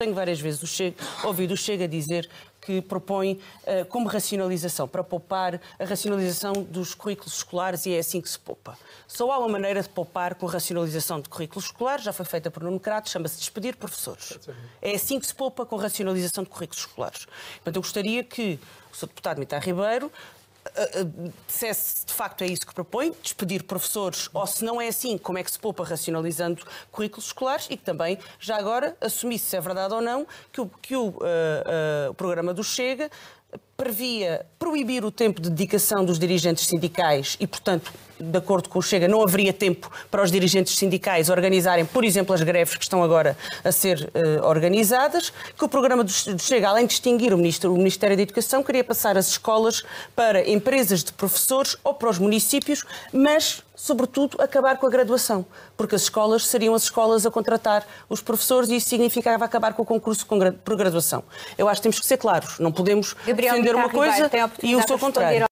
Tenho várias vezes o Chega, ouvido o Chega dizer que propõe uh, como racionalização, para poupar a racionalização dos currículos escolares e é assim que se poupa. Só há uma maneira de poupar com racionalização de currículos escolares, já foi feita por Nuno Crato, chama-se despedir professores. É assim que se poupa com racionalização de currículos escolares. Portanto, eu gostaria que o Sr. Deputado Mitar Ribeiro dissesse de facto é isso que propõe, despedir professores, ou se não é assim, como é que se poupa racionalizando currículos escolares e que também, já agora, assumisse se é verdade ou não que o, que o, uh, uh, o programa do Chega previa proibir o tempo de dedicação dos dirigentes sindicais e, portanto, de acordo com o Chega, não haveria tempo para os dirigentes sindicais organizarem, por exemplo, as greves que estão agora a ser uh, organizadas, que o programa do Chega, além de distinguir o, Ministro, o Ministério da Educação, queria passar as escolas para empresas de professores ou para os municípios, mas sobretudo, acabar com a graduação, porque as escolas seriam as escolas a contratar os professores e isso significava acabar com o concurso por graduação. Eu acho que temos que ser claros, não podemos Gabriel defender uma coisa e o seu contrário.